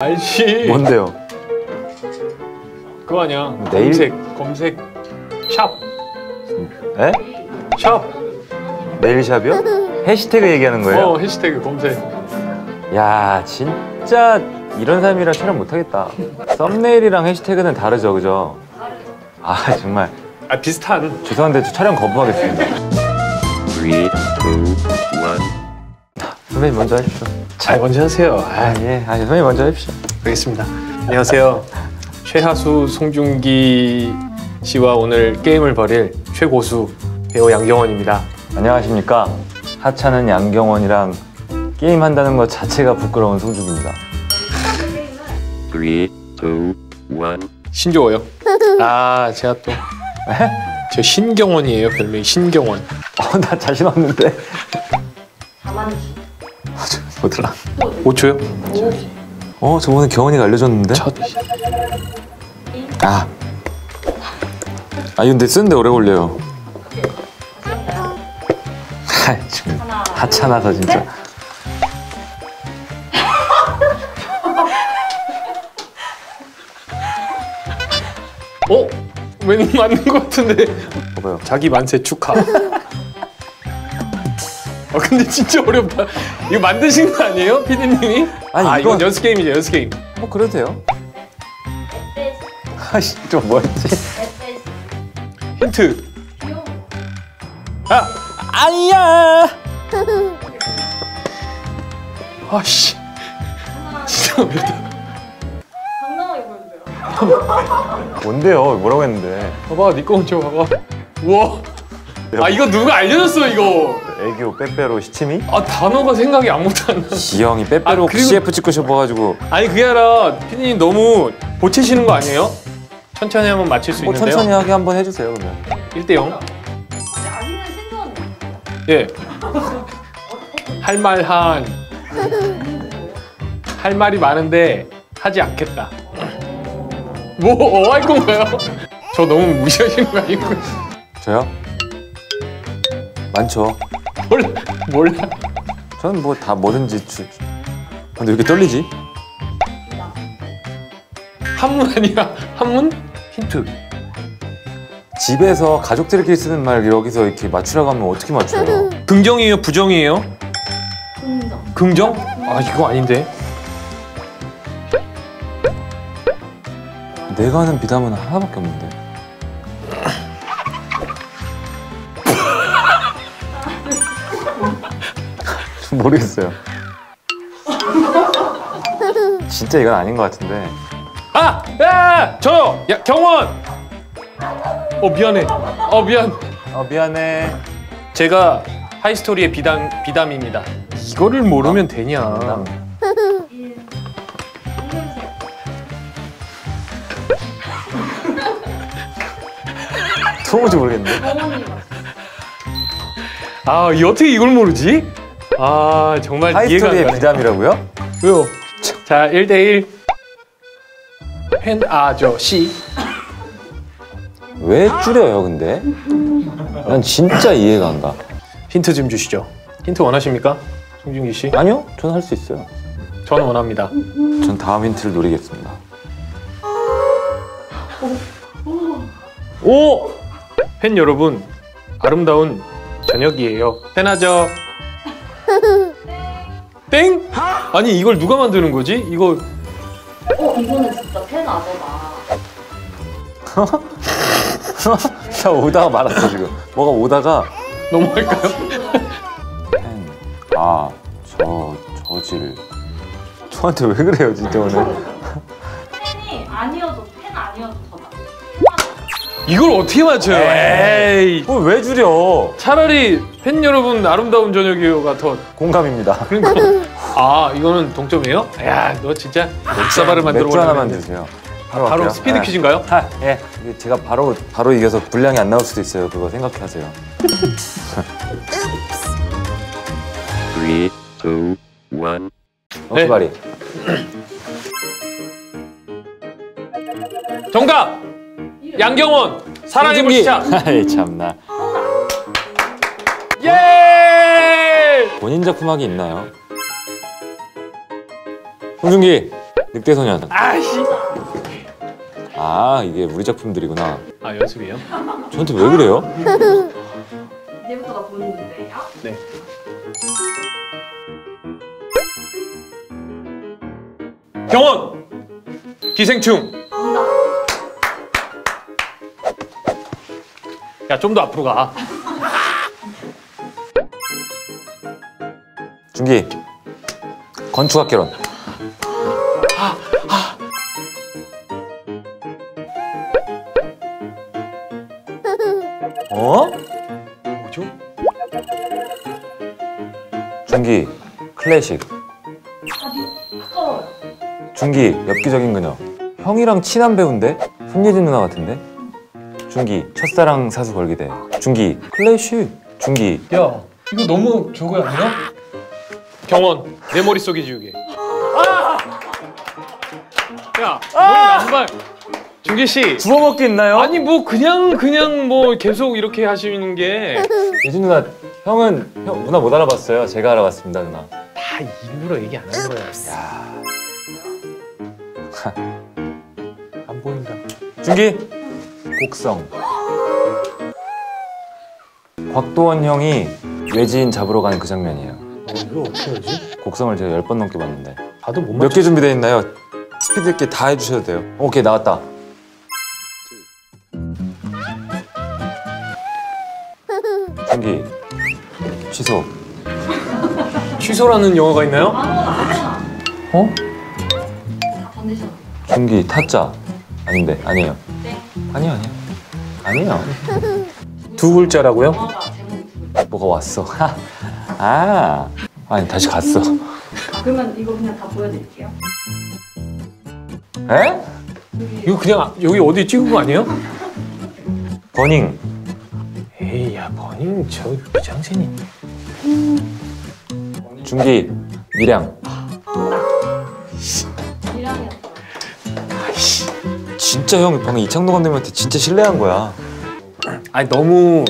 알지. 뭔데요? 그거 아니야. 내일? 검색, 검색, 샵, 에? 샵. 네일샵이요? 해시태그 얘기하는 거예요? 어, 해시태그 검색. 야 진짜 이런 사람이랑 촬영 못하겠다 썸네일이랑 해시태그는 다르죠 그죠? 아 정말 아, 비슷한. 죄송한데 저 촬영 거부하겠습니다 Three, two, one. 선배님 먼저 하십시오 잘 먼저 하세요. 아, 아예 아, 선배님 먼저 하십시오 알겠습니다. 안녕하세요. 최하수, 송중기 씨와 오늘 게임을 벌일 최고수 배우 양경원입니다. 안녕하십니까 하찮은 양경원이랑 게임한다는 것 자체가 부끄러운 송중기입니다 Three, two, one. 신조어요. 아, 제가 또. 저 신경원이에요, 별명이 신경원. 어, 나 자신 없는데 뭐더라 5초요? 어 저번에 경원이가 알려줬는데 첫. 아. 아, 근데 쓰는데 오래 걸려요. 아, 지금 하찮아서 진짜. 어? 왠 맞는 것 같은데. 봐봐요. 자기 만세 축하. 아 근데 진짜 어렵다. 이거 만드신 거 아니에요, 피디님이? 아니, 아 이건 이건- 연습 게임이죠, 연습 게임. 뭐 그래도 돼요. 아씨, 좀 뭐였지? 힌트. 아, 아니야. 아씨. 진짜 어렵다. 당당하게 보여주세요. 뭔데요? 뭐라고 했는데? 봐봐, 니꺼 먼저 봐봐. 우와. 아 이거 누가 알려줬어 이거. 애교 빼빼로 시치미? 아 단어가 생각이 아무것도 안 나. 지영이 빼빼로 아, 그리고- CF 찍고 싶어가지고 아니 그게 아니라 피디님 너무 보채시는 거 아니에요? 천천히 하면 맞힐 수뭐 있는데요. 천천히 하게 한번 해주세요 그러면. 1대 0. 아니면 신선. 예. 할 말 한. 할 말이 많은데 하지 않겠다. 뭐, 어 할 건가요? 저 너무 무시하시는 거 아니고. 저요? 많죠. 몰라, 몰라. 저는 뭐 다 뭐든지 주... 근데 왜 이렇게 떨리지? 한문 아니야? 한문? 힌트. 집에서 가족들끼리 쓰는 말 여기서 이렇게 맞추라고 하면 어떻게 맞춰요? 긍정이에요, 부정이에요? 긍정. 긍정? 아, 이거 아닌데. 내가 하는 비담은 하나밖에 없는데. 모르겠어요. 진짜 이건 아닌 것 같은데. 아! 야! 저요! 야, 경원! 어, 미안해. 어, 미안. 어 미안해. 제가 하이스토리의 비담, 비담입니다. 이거를 모르면 되냐. 남. 이름색. 도무지 모르겠네. 아, 이 어떻게 이걸 모르지? 아, 정말 이해가 안 하이스토리의 가네. 비담이라고요? 왜요? 자, 1대1. 팬 아저씨. 왜 줄여요, 근데? 난 진짜 이해가 안 가. 힌트 좀 주시죠. 힌트 원하십니까? 송중기 씨? 아니요, 저는 할 수 있어요. 저는 원합니다. 전 다음 힌트를 노리겠습니다. 오! 팬 여러분, 아름다운 저녁이에요. 팬하죠? 땡? 아니, 이걸 누가 만드는 거지? 이거 어 이거는 진짜 팬 아저다. 나 오다가 말았어, 지금. 뭐가 오다가 넘어갈까요? 팬, 아, 저, 저질. 저한테 왜 그래요, 진짜 오늘? 팬이 아니어도 팬 아니어도 더다. 이걸 어떻게 맞춰요? 에이. 어, 왜 줄여? 차라리 팬 여러분 아름다운 저녁이요가 더 공감입니다. 그러니까 아 이거는 동점이에요? 야 너 진짜 역사발을 만들어 맥주 하나만 주세요. 바로, 바로 갈게요. 스피드 네. 퀴즈인가요? 아, 예. 이게 제가 바로 바로 이겨서 분량이 안 나올 수도 있어요. 그거 생각하세요. Three, two, one. 네. 어스바리. 정답 양경원 사랑의. 불시착 아이 참나. 본인 작품 하기 있나요? 홍준기 늑대소년. 아씨. 아 이게 우리 작품들이구나. 아 연습이에요? 저한테 왜 그래요? 이제부터가 보는 문제예요. 네. 경원. 기생충. 야 좀 더 앞으로 가. 중기. 건축학개론. 어? 뭐죠? 중기. 클래식. 중기. 엽기적인 그녀. 형이랑 친한 배우인데? 손예진 누나 같은데? 중기. 첫사랑 사수 걸기대. 중기. 클래식. 중기. 야 이거 너무 저거 아니야? 경원 내 머릿속에 지우개. 아! 야 너무 남발. 중기 씨. 부어먹기 있나요? 아니 뭐 그냥 그냥 뭐 계속 이렇게 하시는 게다 예진 누나, 형은 형 누나 못 알아봤어요. 제가 알아봤습니다, 누나. 일부러 얘기 안한 거야. 안 보인다. 중기 곡성 곽도원 형이 외지인 잡으러 가는 그 장면이에요 어, 이거 어떻게 하지? 곡성을 제가 열 번 넘게 봤는데 봐도 못몇개 준비되어 있나요? 스피드 있게 다 해주셔도 돼요 오케이 나왔다 중기 취소 취소라는 영화가 있나요? 어? 중기 타짜 아닌데 아니에요 네. 아니요 아니요 아니에요 두 글자라고요? 영화가 제목이 누구예요? 뭐가 왔어 아 아니 다시 갔어 아, 그러면 이거 그냥 다 보여드릴게요. 에? 이거 그냥 여기 어디 찍은 거 아니에요? 버닝 에이 야 버닝 저 미장센이 중기 미량. 진짜 형 방금 이창동 감독님한테 진짜 신뢰한 거야. 아니 너무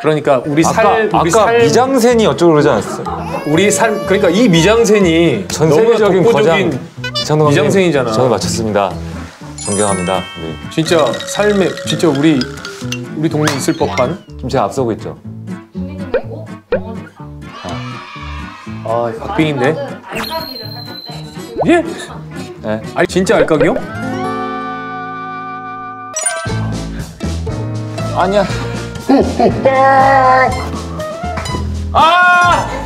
그러니까 우리 살 아까 우리 아까 살 미장센이 어쩌고 그러지 않았어? 우리 삶 그러니까 이 미장센이 전 세계적인 독보적인 거장 이창동 감독님 미장센이잖아. 저는 맞췄습니다. 존경합니다. 네. 진짜 삶에 진짜 우리 우리 동네 있을 법한 지금 제가 앞서고 있죠. 아 박빙인데. 예? 네. 아니 진짜 알까기요? 아니야. 아